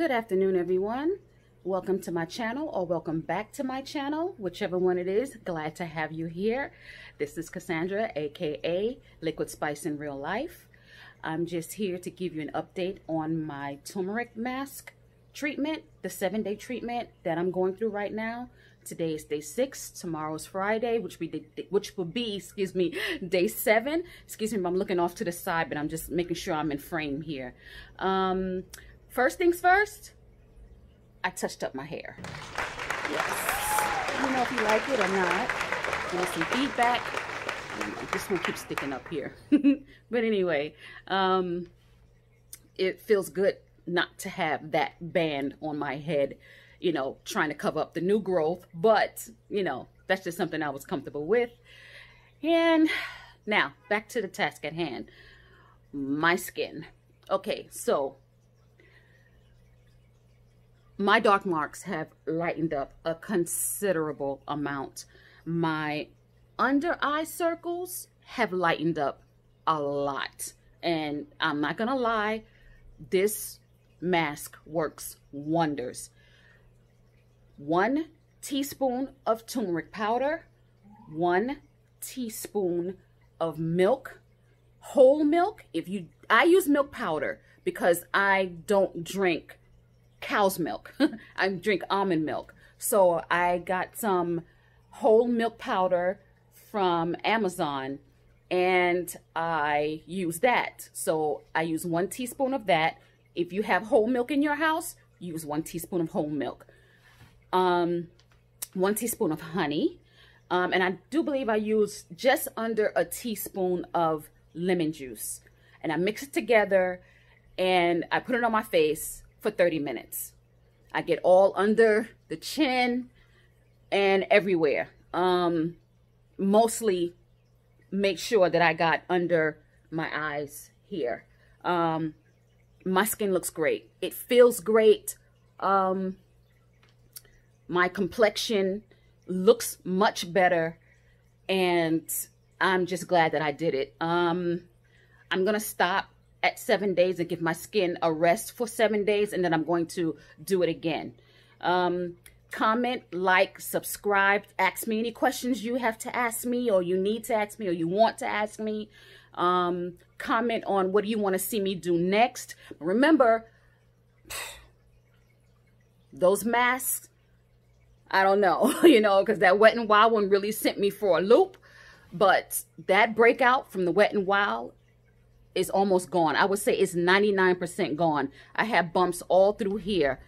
Good afternoon, everyone. Welcome to my channel or welcome back to my channel, whichever one it is. Glad to have you here. This is Cassandra, aka LikWid Spice in Real Life. I'm just here to give you an update on my turmeric mask treatment, the seven day treatment that I'm going through right now. Today is day six. Tomorrow is Friday, which we which will be, excuse me, day seven. Excuse me, I'm looking off to the side, but I'm just making sure I'm in frame here. Um, first things first, I touched up my hair. Yes. Let me know if you like it or not. Want some feedback? This one keeps sticking up here. but anyway, um, it feels good not to have that band on my head, you know, trying to cover up the new growth. But, you know, that's just something I was comfortable with. And now, back to the task at hand. My skin. Okay, so my dark marks have lightened up a considerable amount. My under eye circles have lightened up a lot. And I'm not going to lie, this mask works wonders. One teaspoon of turmeric powder, one teaspoon of milk, whole milk. If you, I use milk powder because I don't drink cow's milk. I drink almond milk. So I got some whole milk powder from Amazon and I use that. So I use one teaspoon of that. If you have whole milk in your house, use one teaspoon of whole milk. Um, one teaspoon of honey. Um, and I do believe I use just under a teaspoon of lemon juice. And I mix it together and I put it on my face for 30 minutes. I get all under the chin and everywhere. Um, mostly make sure that I got under my eyes here. Um, my skin looks great. It feels great. Um, my complexion looks much better and I'm just glad that I did it. Um, I'm going to stop at seven days and give my skin a rest for seven days and then I'm going to do it again. Um, comment, like, subscribe, ask me any questions you have to ask me or you need to ask me or you want to ask me. Um, comment on what do you want to see me do next. Remember, those masks, I don't know, you know, because that Wet n Wild one really sent me for a loop. But that breakout from the Wet n Wild is almost gone. I would say it's 99% gone. I have bumps all through here.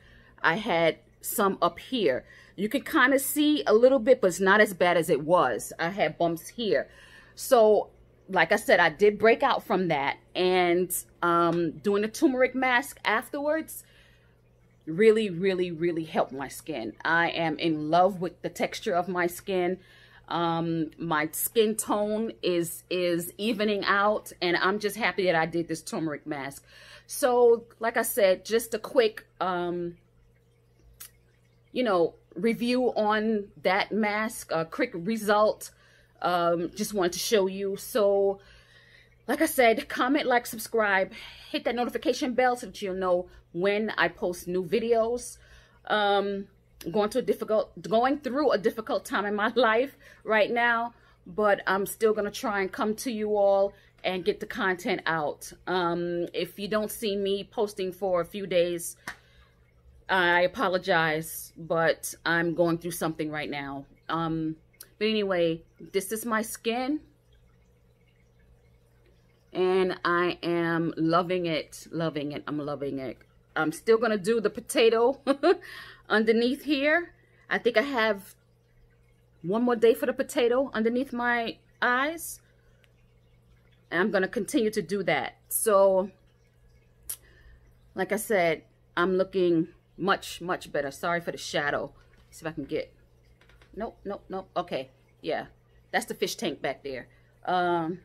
I had some up here. You can kind of see a little bit, but it's not as bad as it was. I had bumps here. So, like I said, I did break out from that. And um, doing a turmeric mask afterwards really, really, really helped my skin. I am in love with the texture of my skin. Um, my skin tone is is evening out and I'm just happy that I did this turmeric mask. So, like I said, just a quick, um, you know, review on that mask, a quick result. Um, just wanted to show you. So, like I said, comment, like, subscribe, hit that notification bell so that you'll know when I post new videos. Um, going to a difficult going through a difficult time in my life right now but i'm still going to try and come to you all and get the content out. Um if you don't see me posting for a few days i apologize but i'm going through something right now. Um but anyway this is my skin and i am loving it loving it i'm loving it i'm still gonna do the potato underneath here. I think I have one more day for the potato underneath my eyes. And I'm going to continue to do that. So, like I said, I'm looking much, much better. Sorry for the shadow. Let's see if I can get... Nope, nope, nope. Okay, yeah. That's the fish tank back there. Um,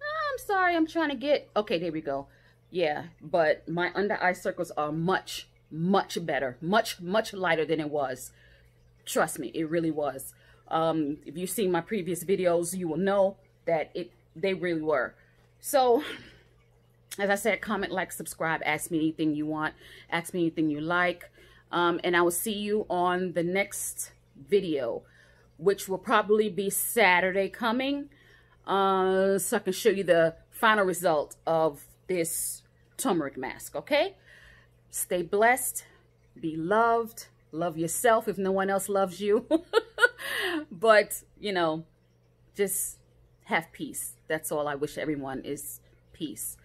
I'm sorry, I'm trying to get... Okay, there we go. Yeah, but my under eye circles are much, much better, much, much lighter than it was. Trust me, it really was. Um, if you've seen my previous videos, you will know that it they really were. So, as I said, comment, like, subscribe, ask me anything you want, ask me anything you like. Um, and I will see you on the next video, which will probably be Saturday coming. Uh, so I can show you the final result of this turmeric mask, okay? Stay blessed, be loved, love yourself if no one else loves you. but, you know, just have peace. That's all I wish everyone is peace.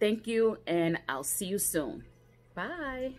Thank you, and I'll see you soon. Bye.